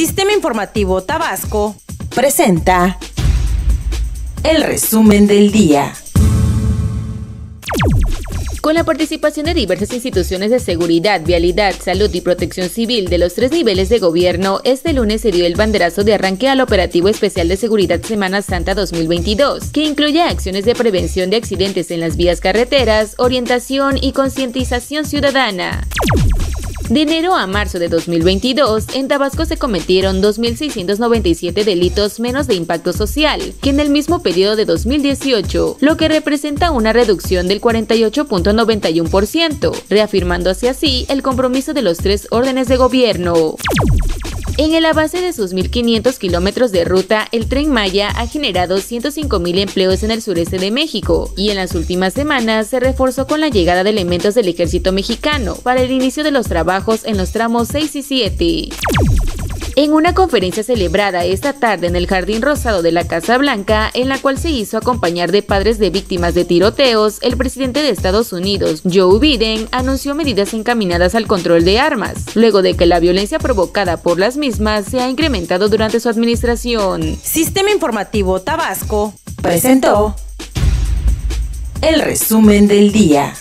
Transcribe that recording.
Sistema Informativo Tabasco presenta el resumen del día. Con la participación de diversas instituciones de seguridad, vialidad, salud y protección civil de los tres niveles de gobierno, este lunes se dio el banderazo de arranque al Operativo Especial de Seguridad Semana Santa 2022, que incluye acciones de prevención de accidentes en las vías carreteras, orientación y concientización ciudadana. De enero a marzo de 2022, en Tabasco se cometieron 2.697 delitos menos de impacto social que en el mismo periodo de 2018, lo que representa una reducción del 48.91%, reafirmándose así el compromiso de los tres órdenes de gobierno. En el avance de sus 1.500 kilómetros de ruta, el tren Maya ha generado 105.000 empleos en el sureste de México y en las últimas semanas se reforzó con la llegada de elementos del ejército mexicano para el inicio de los trabajos en los tramos 6 y 7. En una conferencia celebrada esta tarde en el Jardín Rosado de la Casa Blanca, en la cual se hizo acompañar de padres de víctimas de tiroteos, el presidente de Estados Unidos, Joe Biden, anunció medidas encaminadas al control de armas, luego de que la violencia provocada por las mismas se ha incrementado durante su administración. Sistema Informativo Tabasco presentó el resumen del día.